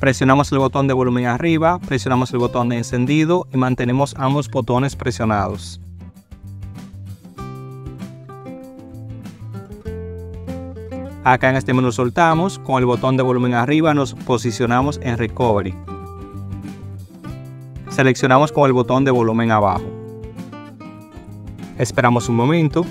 Presionamos el botón de volumen arriba, presionamos el botón de encendido y mantenemos ambos botones presionados. Acá en este menú soltamos, con el botón de volumen arriba nos posicionamos en Recovery. Seleccionamos con el botón de volumen abajo. Esperamos un momento.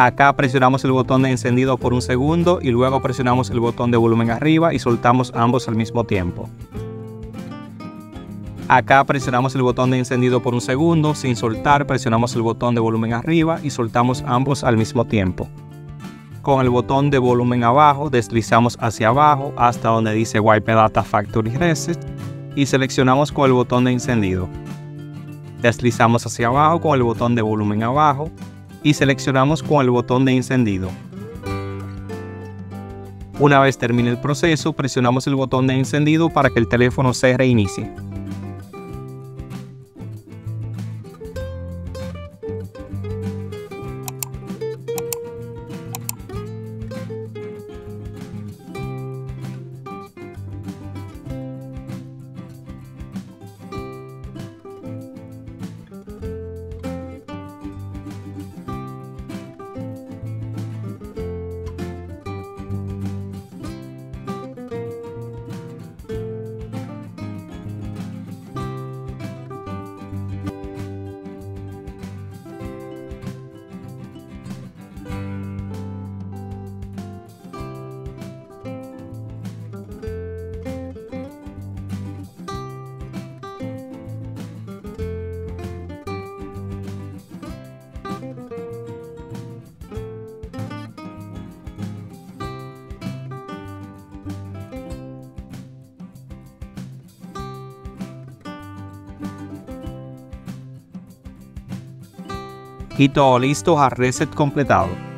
Acá presionamos el botón de encendido por un segundo y luego presionamos el botón de volumen arriba y soltamos ambos al mismo tiempo. Acá presionamos el botón de encendido por un segundo, sin soltar presionamos el botón de volumen arriba y soltamos ambos al mismo tiempo. Con el botón de volumen abajo deslizamos hacia abajo hasta donde dice Wipe Data Factory Reset y seleccionamos con el botón de encendido. Deslizamos hacia abajo con el botón de volumen abajo y seleccionamos con el botón de encendido. Una vez termine el proceso, presionamos el botón de encendido para que el teléfono se reinicie. Todo listo a reset completado.